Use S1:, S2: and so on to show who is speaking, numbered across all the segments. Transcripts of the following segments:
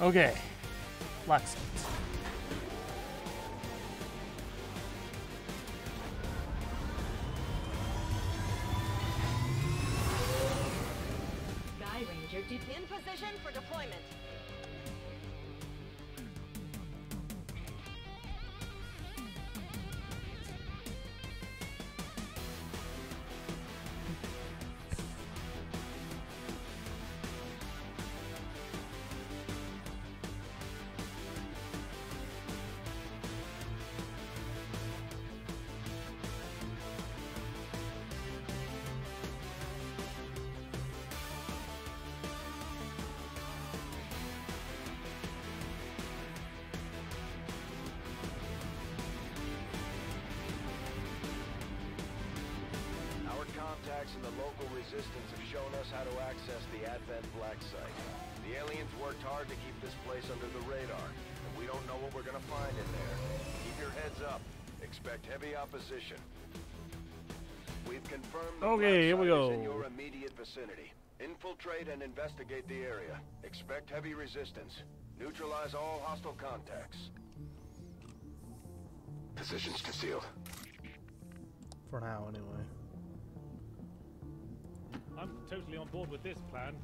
S1: Okay. Blacksmith.
S2: Sky Ranger in position for deployment.
S3: Resistance have shown us how to access the Advent Black Site. The aliens worked hard to keep this place under the radar, and we don't know what we're gonna find in there. Keep your heads up. Expect heavy opposition. We've confirmed the
S1: Okay, here we
S3: Site is in
S1: go.
S3: your immediate vicinity. Infiltrate and investigate the area. Expect heavy resistance. Neutralize all hostile contacts. Positions concealed.
S1: For now, anyway.
S4: I'm totally on board with this plan.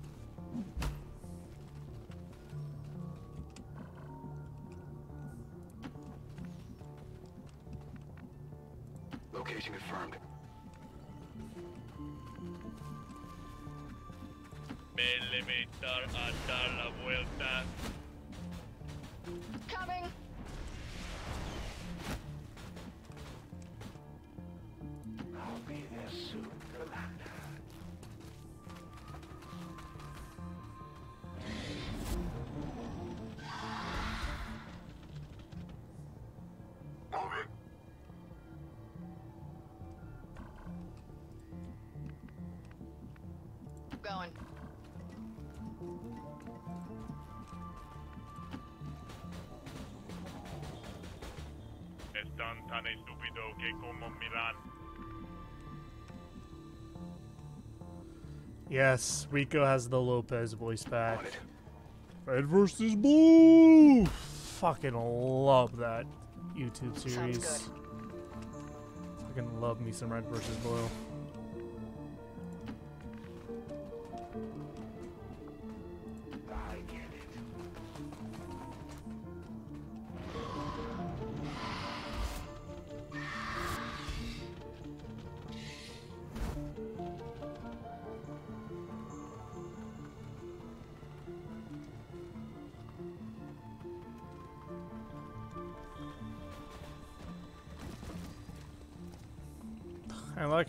S3: Location confirmed.
S5: Militar a dar la vuelta.
S2: Coming!
S3: I'll be there soon,
S5: Es tan tan estúpido que como Milan.
S1: Yes, Rico has the Lopez voice back. Red versus Blue! Fucking love that YouTube series. Fucking love me some Red versus Blue.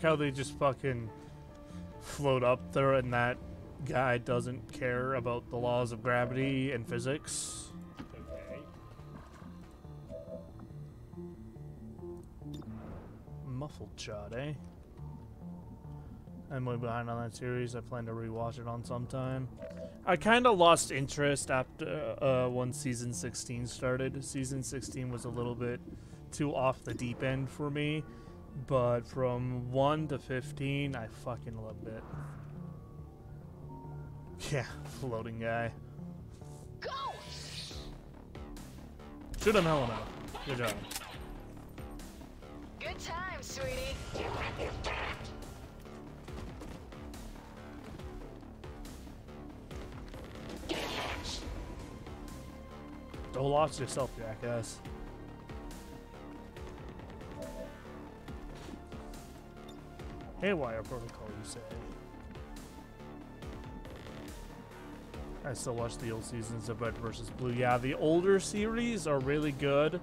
S1: How they just fucking float up there and that guy doesn't care about the laws of gravity and physics.
S4: Okay.
S1: Muffled shot, eh? I'm way behind on that series. I plan to rewatch it on sometime. I kind of lost interest after uh, when season 16 started. Season 16 was a little bit too off the deep end for me, but from 1 to 15, I fucking loved it. Yeah, floating guy.
S2: Go!
S1: Shoot him, Helena. Good job.
S2: Good time, sweetie.
S1: Don't lost yourself, jackass. Haywire Protocol, you say? I still watch the old seasons of Red vs. Blue. Yeah, the older series are really good.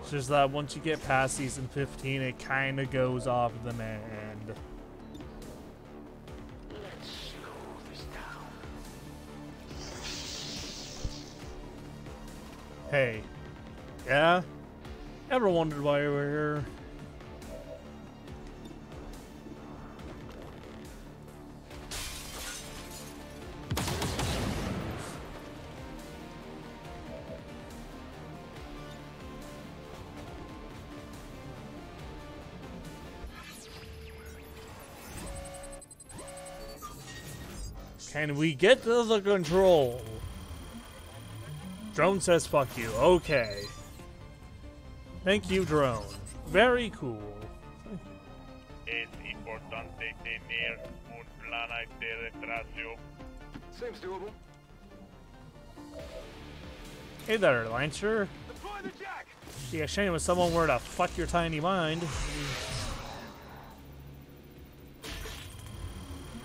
S1: It's just that once you get past season 15, it kind of goes off the
S3: down.
S1: Hey. Yeah? Ever wondered why we were here? Can we get to the control? Drone says fuck you. Okay. Thank you, drone. Very cool.
S5: Es importante tener un plan de retraso.
S3: Seems doable.
S1: Hey there, Lancer.
S3: Deploy the jack!
S1: Be shame if someone were to fuck your tiny mind.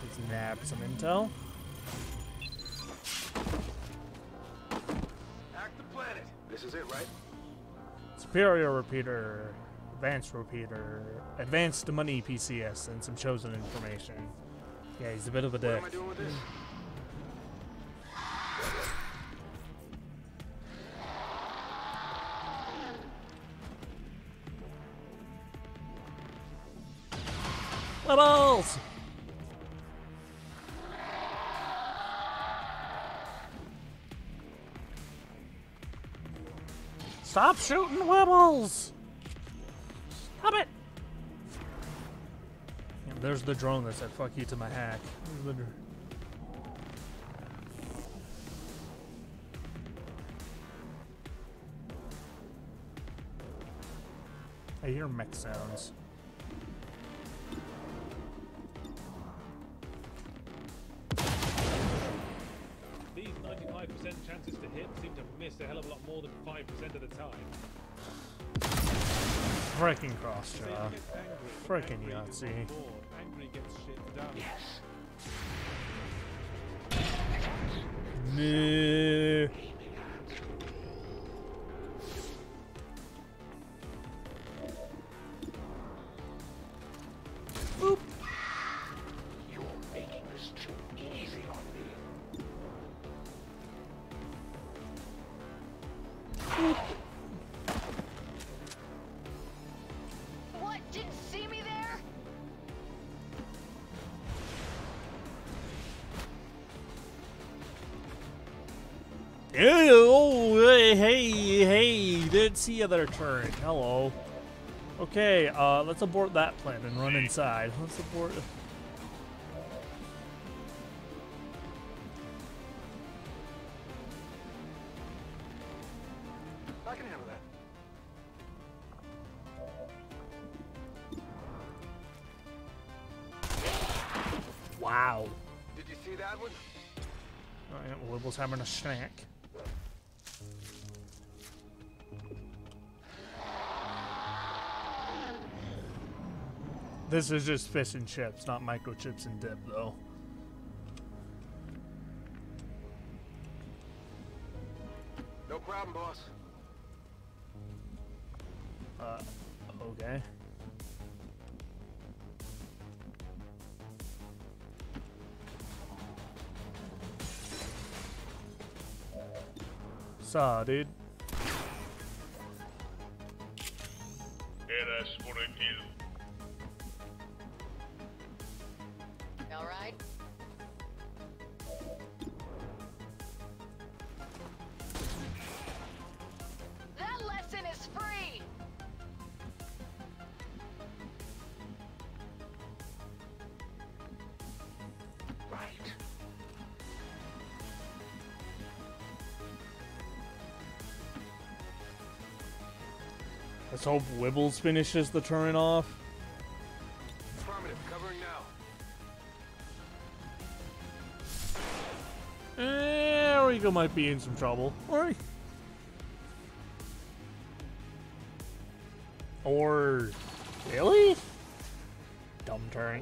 S1: Let's nab some intel. Superior repeater, advanced repeater, advanced money PCS, and some chosen information. Yeah, he's a bit of a
S3: What
S1: dick.
S3: am I doing with this?
S1: Levels! Stop shooting Wibbles! Stop it! There's the drone that said fuck you to my hack. I hear mech sounds.
S4: Gets shit done.
S1: No. Oh, hey, hey, hey, didn't see you there, turret. Hello. Okay, uh, let's abort that plan and run inside. Let's abort.
S3: I can handle that.
S1: Wow.
S3: Did you see that one?
S1: Alright, Wibble's having a snack. This is just fish and chips, not microchips and dip, though.
S3: No problem, boss.
S1: Uh, okay. Saw, dude. Let's hope Wibbles finishes the turn off.
S3: Affirmative. Covering now.
S1: Eh, Rico might be in some trouble. Or, or really? Dumb turn.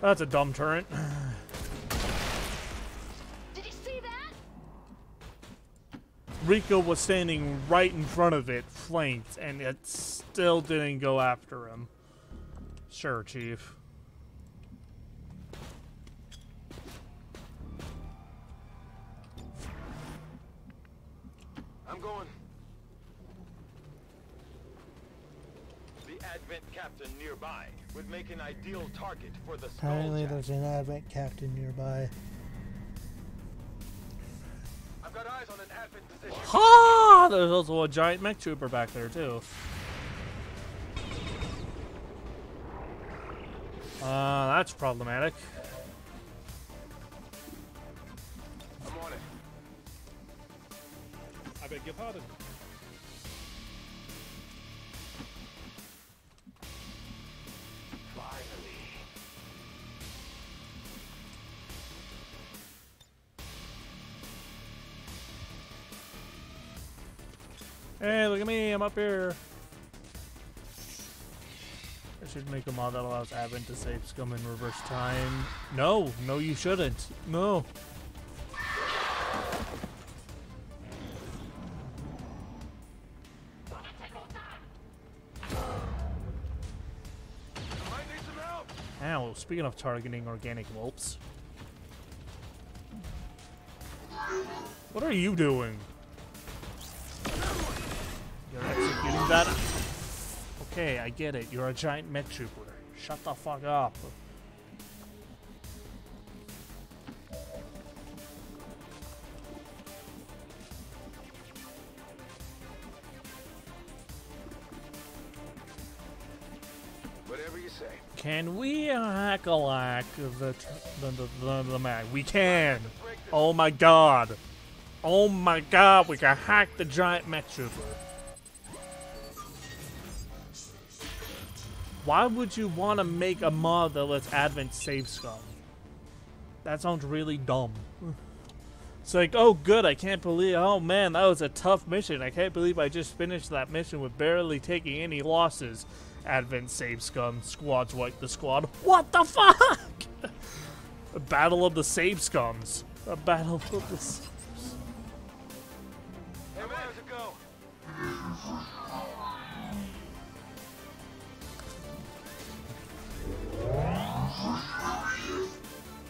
S1: That's a dumb turret. Rico was standing right in front of it, flanked, and it still didn't go after him. Sure, Chief.
S3: I'm going. The Advent captain nearby would make an ideal target for the
S6: Apparently, there's an Advent captain nearby.
S1: Ah, there's also a giant mech trooper back there too. Uh, that's problematic.
S4: I beg your pardon.
S1: Hey, look at me, I'm up here. I should make a mod that allows Advent to save scum in reverse time. No, no you shouldn't. No. Ow, speaking of targeting organic whelps. What are you doing? Okay, I get it. You're a giant mech trooper. Shut the fuck up.
S3: Whatever you say.
S1: Can we uh, hack a lack the, the, the, the, the mag? We can. Oh my god. Oh my god, we can hack the giant mech trooper. Why would you want to make a mod that lets Advent save scum? That sounds really dumb. It's like, oh good, I can't believe, oh man, that was a tough mission. I can't believe I just finished that mission with barely taking any losses. Advent save scum, squads wipe the squad. What the fuck? a battle of the save scums. A battle of the.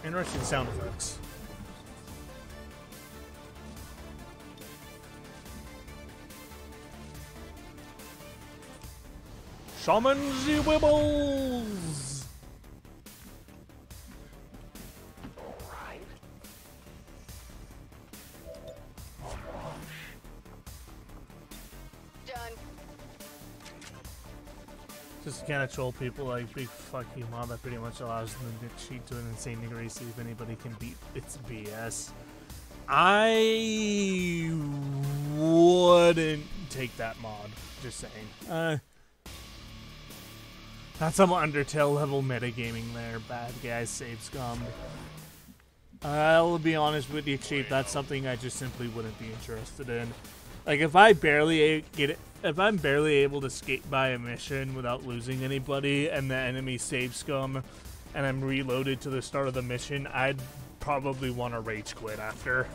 S1: Interesting sound effects. Shaman the Wibbles! To kind of troll people like big fucking you mod that pretty much allows them to cheat to an insane degree see if anybody can beat its BS. I wouldn't take that mod. Just saying. Uh, that's some Undertale level metagaming there. Bad guys save scum. I'll be honest with you, Chief. That's something I just simply wouldn't be interested in. Like if I barely get it, if I'm barely able to skate by a mission without losing anybody, and the enemy save scum, and I'm reloaded to the start of the mission, I'd probably want to rage quit after.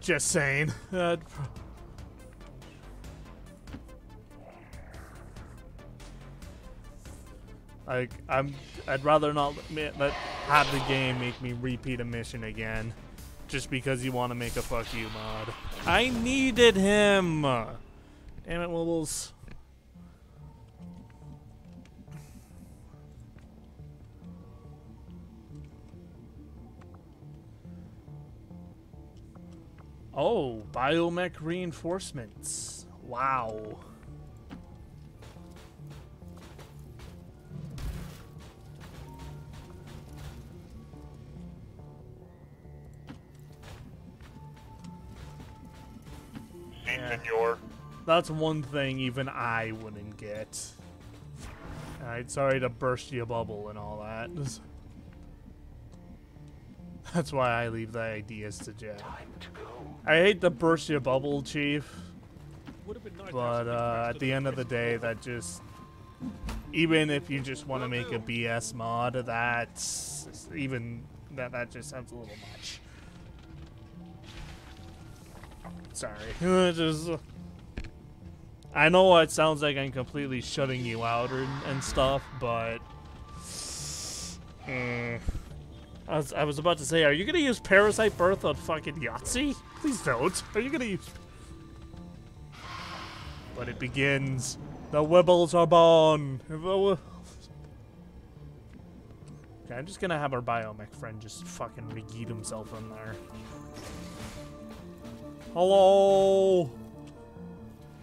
S1: Just saying. Pro- Like I'm, I'd rather not let, let have the game make me repeat a mission again, just because you want to make a fuck you mod. I needed him. Damn it, Wibbles. Oh, biomech reinforcements. Wow.
S5: Si,
S1: Yeah.
S5: senor.
S1: That's one thing even I wouldn't get. Alright, sorry to burst your bubble and all that. That's why I leave the ideas to Jeff.
S3: Time to go.
S1: I hate to burst your bubble, Chief,
S4: Would have been nice to have
S1: but uh, at the end of the day, that just. Even if you just want to make a BS mod, that's. Even. That, that just sounds a little much. Sorry. just. I know it sounds like I'm completely shutting you out or, and stuff, but. Mm. I was, I was about to say, are you gonna use Parasite Birth on fucking Yahtzee? Please don't. Are you gonna use. But it begins. The Wibbles are born. Okay, I'm just gonna have our biomech friend just fucking regeat himself in there. Hello.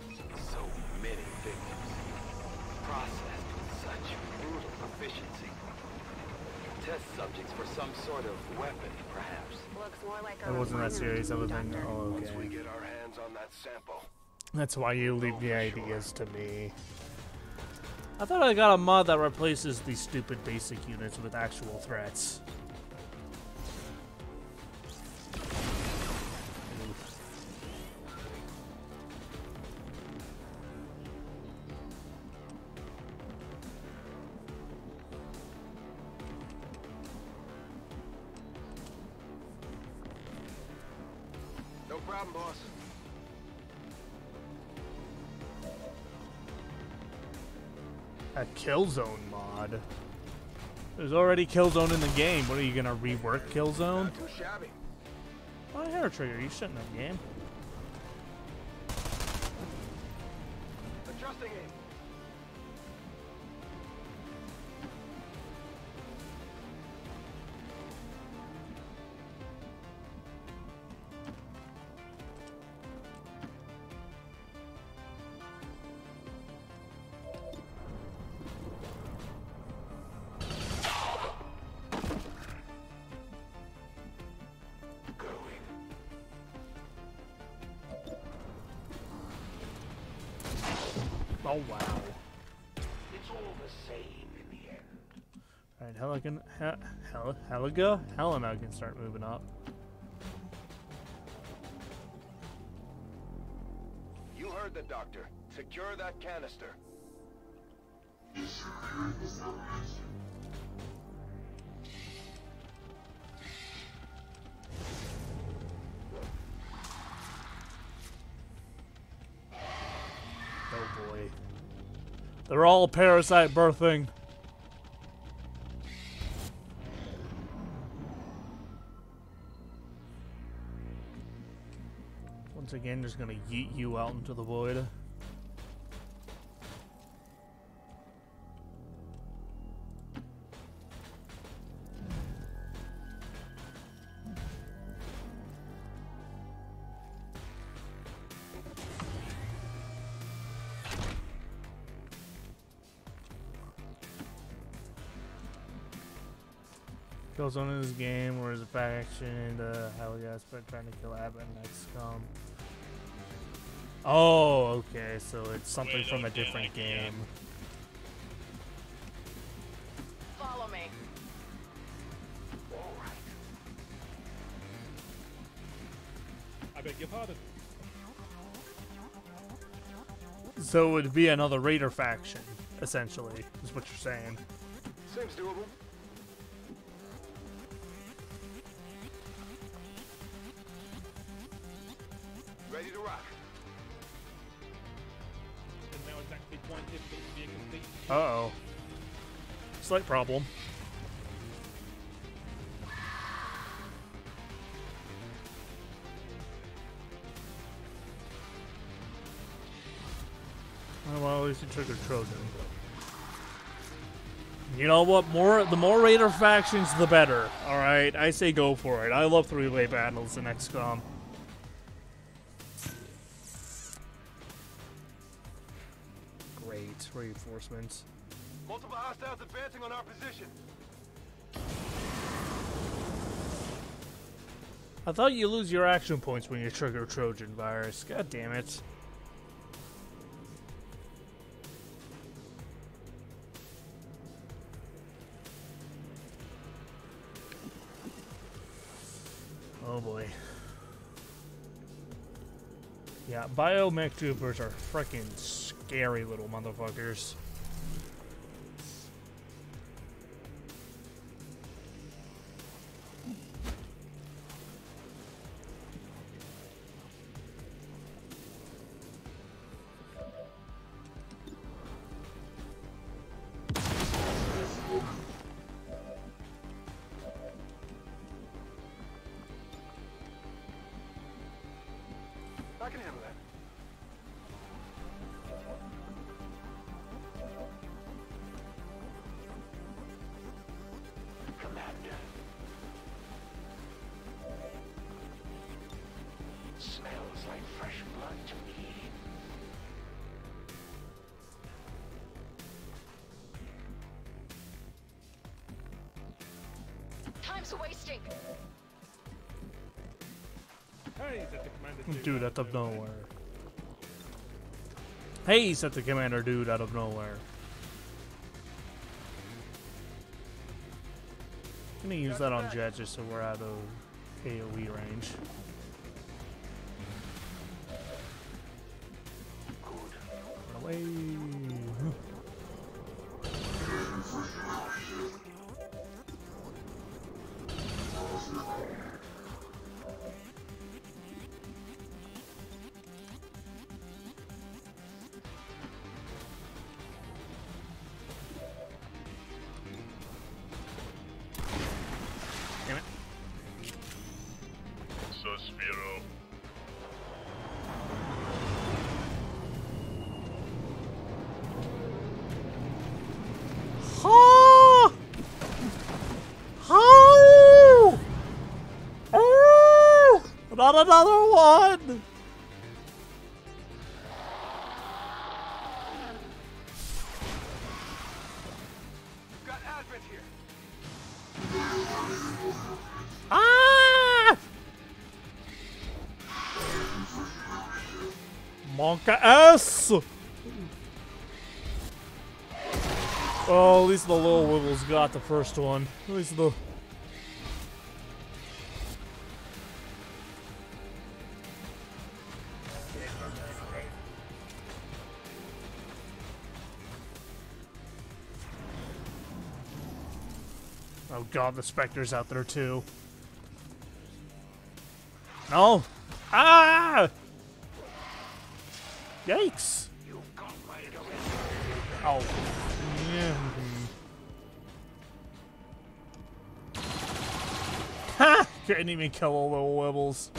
S3: So many victims. Processed with such brutal efficiency. Test subjects for some sort of weapon, perhaps.
S2: Looks more like
S1: It wasn't that serious of a thing. Oh,
S3: Once we
S1: okay.
S3: get our hands on that sample,
S1: That's why you leave the ideas to me. I thought I got a mod that replaces these stupid basic units with actual threats. Killzone mod. There's already Killzone in the game. What are you gonna rework Killzone?
S3: Shabby.
S1: Oh, hair trigger. You shouldn't have game. Oh wow.
S3: It's all the same in the end.
S1: All right, Heligan, Hel, Hel, Heliga, Helena can start moving up.
S3: You heard the doctor. Secure that canister.
S1: They're all parasite birthing. Once again, just gonna yeet you out into the void. Killzone in this game, whereas a faction, the hell yes, but trying to kill Abbott and XCOM. Oh, okay, so it's something
S5: Wait,
S1: from a different
S5: like, yeah.
S1: game.
S2: Follow me.
S4: I beg your pardon.
S1: So it would be another Raider faction, essentially, is what you're saying.
S3: Seems doable.
S1: Slight problem. Well, at least you took a Trojan. You know what? More the more Raider factions, the better. All right, I say go for it. I love three-way battles in XCOM. Great reinforcements.
S3: Multiple hostiles advancing on our position.
S1: I thought you lose your action points when you trigger Trojan virus. God damn it. Oh boy. Yeah, biomech troopers are freaking scary little motherfuckers.
S3: I can handle that. Commander. Smells like fresh blood to me.
S2: Time's wasting.
S1: Dude, out of nowhere. Hey, said the commander dude out of nowhere. I'm gonna use that on Jet just so we're out of AoE range. Run away.
S5: Suspiro.
S1: Ha! Ha! Oh! Eh? Not another one! Oh, at least the little Wibbles got the first one. At least the. Oh god, the Spectre's out there too. No! Ah! Yikes! Oh. Yeah. Ha! Couldn't even kill all the wibbles.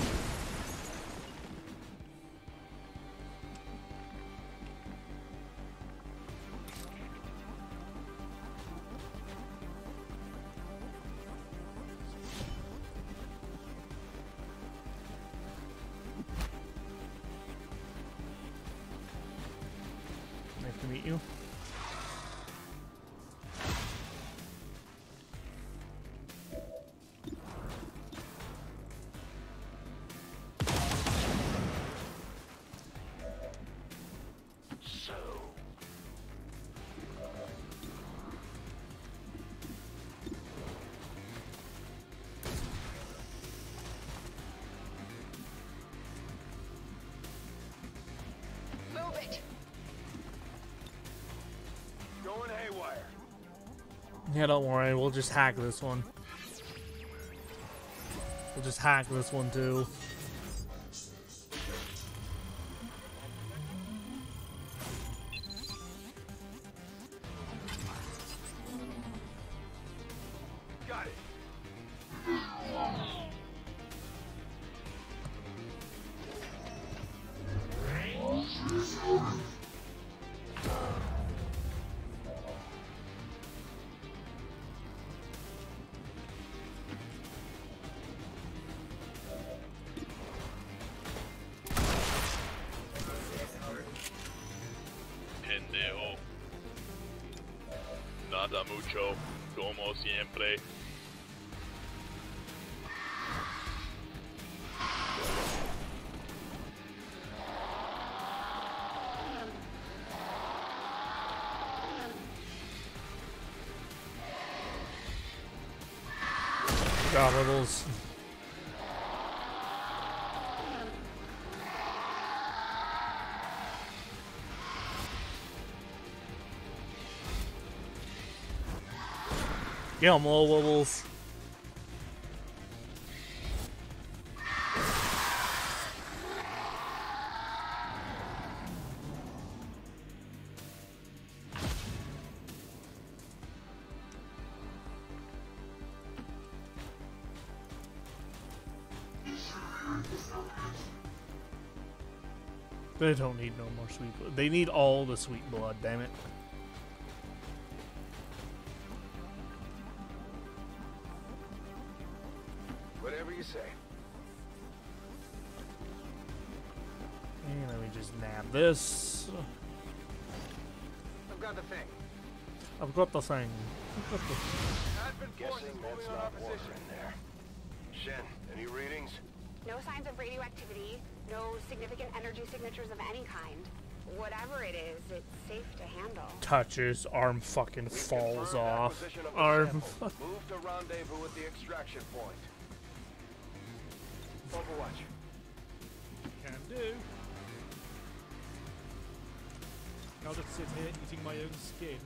S1: Yeah, don't worry. We'll just hack this one. We'll just hack this one too. God, Wibbles. Get little Wibbles. They don't need no more sweet blood. They need all the sweet blood, damn it.
S3: Whatever you say.
S1: And let me just nab this.
S3: I've got the thing.
S1: I've got the thing. I've got the-
S3: Advent forces
S7: Guessing that's not water in there.
S3: Shen, any readings?
S8: No signs of radioactivity, no significant energy signatures of any kind.
S2: Whatever it is, it's safe to handle.
S1: Touches, arm fucking falls off.
S3: of
S1: Arm.
S3: Move to rendezvous at the extraction point. Overwatch.
S4: Can do. I'll just sit here eating my own skin.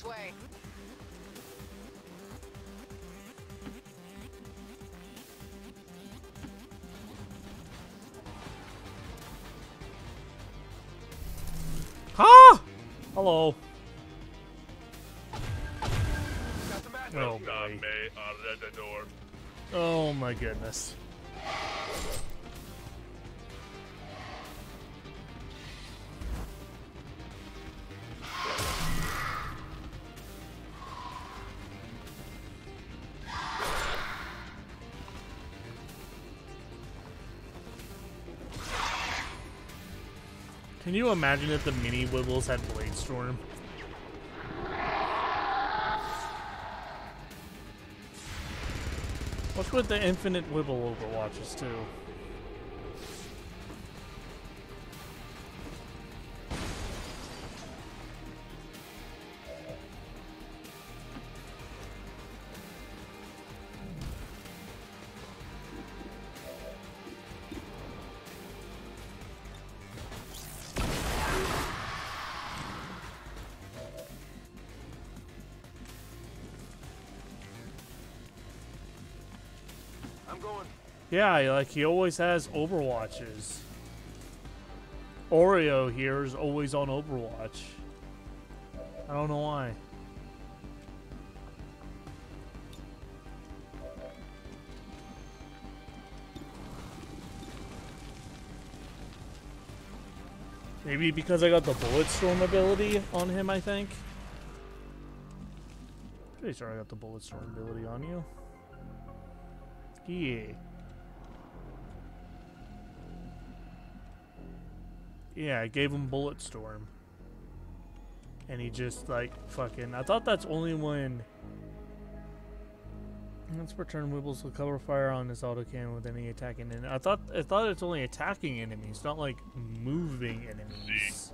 S2: This way.
S1: Ha! Hello.
S3: Got the.
S1: Oh
S5: Stop
S1: boy.
S5: me, I'll the door.
S1: Oh my goodness. Can you imagine if the mini Wibbles had Blade Storm? What's with the infinite Wibble Overwatches too? Yeah, like he always has Overwatches. Oreo here is always on Overwatch. I don't know why. Maybe because I got the Bullet Storm ability on him, I think. Pretty sure I got the Bullet Storm ability on you. Yeah. Yeah, I gave him Bullet Storm. And he just, like, fucking. I thought that's only when. Let's return Wibbles will cover fire on this autocannon with any attacking enemy. I thought I thought it's only attacking enemies, not like moving enemies.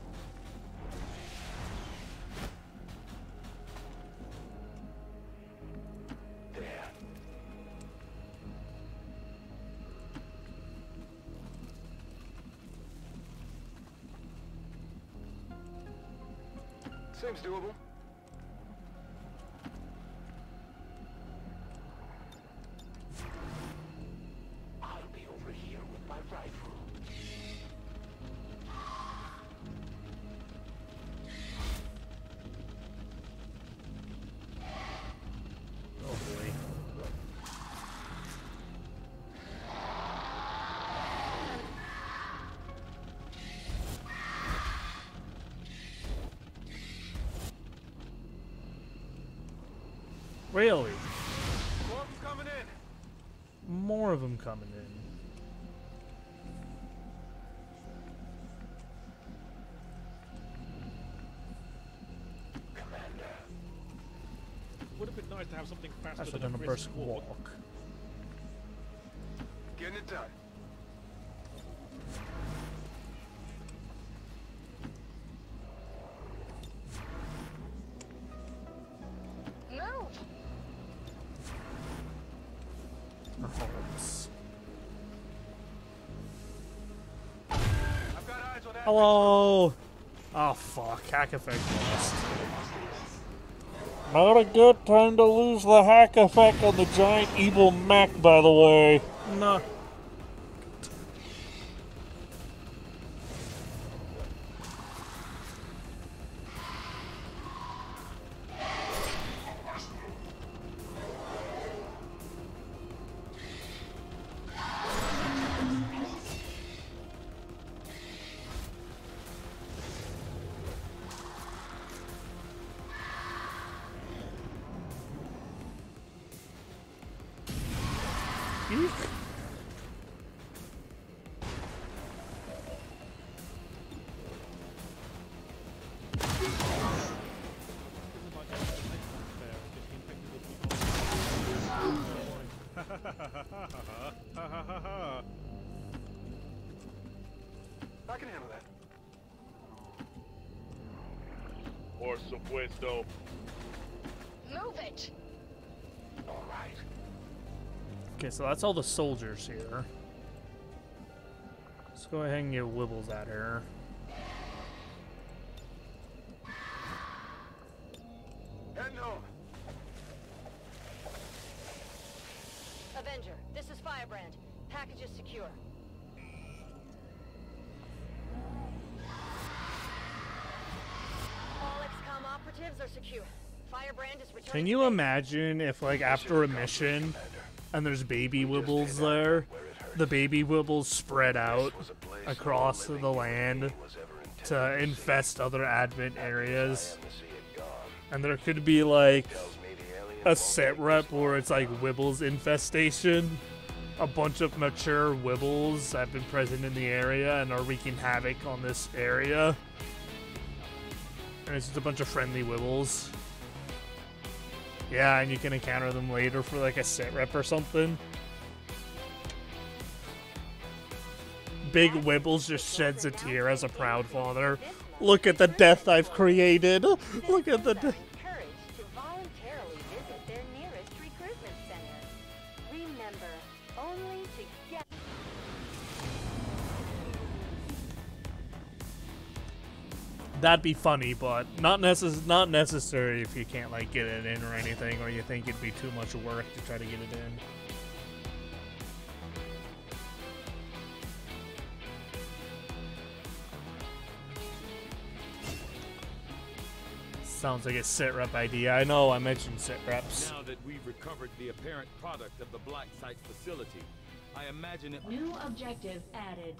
S1: Really?
S3: More of 'em coming in.
S1: More of them coming in. Commander.
S4: Would have been nice to have something faster than,
S1: than a
S4: brisk
S1: brisk
S4: walk.
S1: walk. Hello. Oh fuck! Hack effect lost. Not a good time to lose the hack effect on the giant evil mech, by the way. No.
S5: Por supuesto.
S2: Move it.
S3: All right.
S1: Okay, so that's all the soldiers here. Let's go ahead and get Wibbles at her. Can you imagine if, like, after a mission and there's baby Wibbles there, the baby Wibbles spread out across the land to infest other advent areas? And there could be, like, a sit rep where it's like Wibbles infestation. A bunch of mature Wibbles have been present in the area and are wreaking havoc on this area. And it's just a bunch of friendly Wibbles. Yeah, and you can encounter them later for like a sit rep or something. Big Wibbles just sheds a tear as a proud father. Look at the death I've created. Look at the death. That'd be funny, but not necess- not necessary if you can't like get it in or anything, or you think it'd be too much work to try to get it in. Sounds like a sit rep idea. I know I mentioned sit reps.
S8: Now that we've recovered the apparent product of the Black Site facility, I imagine it.
S9: New objective added.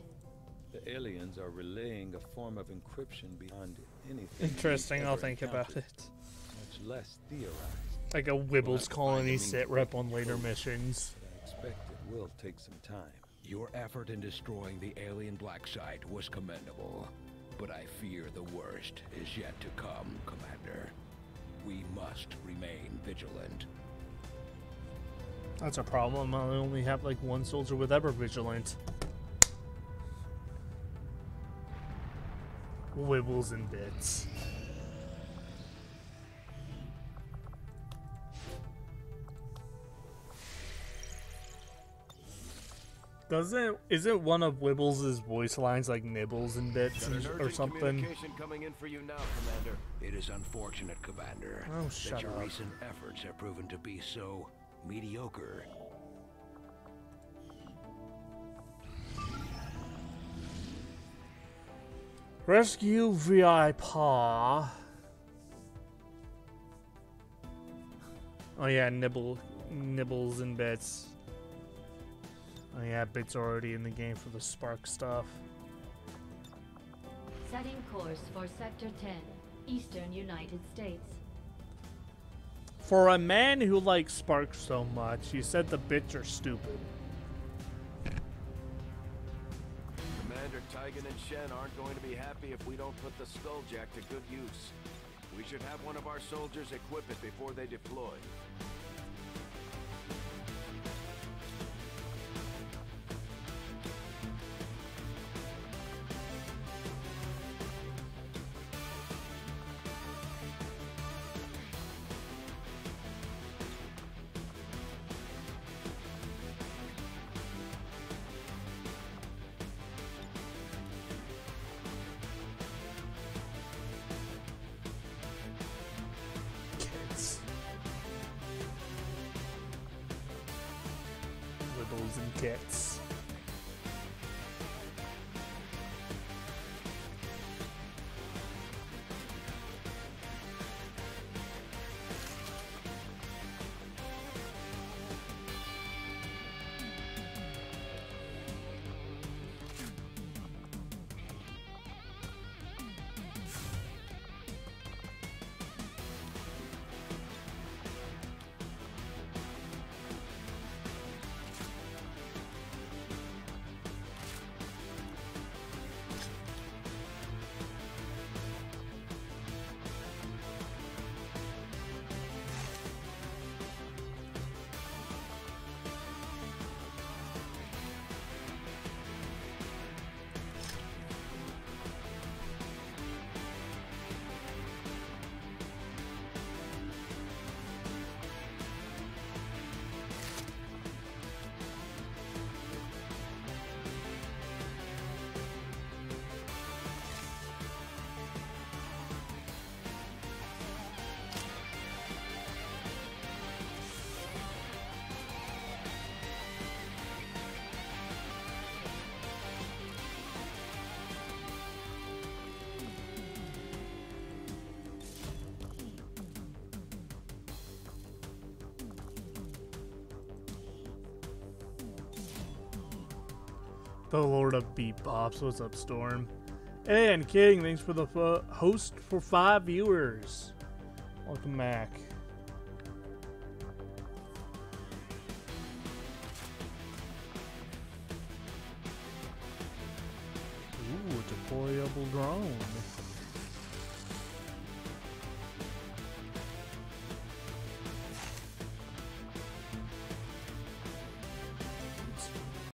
S8: The aliens are relaying a form of encryption beyond anything.
S1: Interesting. I'll think about it.
S8: Much less theorized.
S1: Like a Wibbles
S8: to
S1: colony
S8: set a means
S1: sit
S8: to
S1: rep on later missions.
S8: I expect it will take some time.
S10: Your effort in destroying the alien black site was commendable, but I fear the worst is yet to come, Commander. We must remain vigilant.
S1: That's a problem. I only have like one soldier with ever vigilant. Wibbles and bits. Doesn't isn't one of Wibbles' voice lines like nibbles and bits
S3: an
S1: and- or something?
S3: coming in for you now, Commander.
S10: It is unfortunate, Commander,
S1: Oh,
S10: that your
S1: up.
S10: recent efforts have proven to be so mediocre.
S1: Rescue VI Paw. Oh yeah, nibble, nibbles and bits. Oh yeah, bits already in the game for the spark stuff.
S9: Setting course for Sector 10, Eastern United States.
S1: For a man who likes sparks so much, he said the bits are stupid.
S3: Tygan and Shen aren't going to be happy if we don't put the Skulljack to good use. We should have one of our soldiers equip it before they deploy.
S1: And kits. The Lord of Beat Bops. What's up, Storm? Hey and King, thanks for the host for five viewers. Welcome back.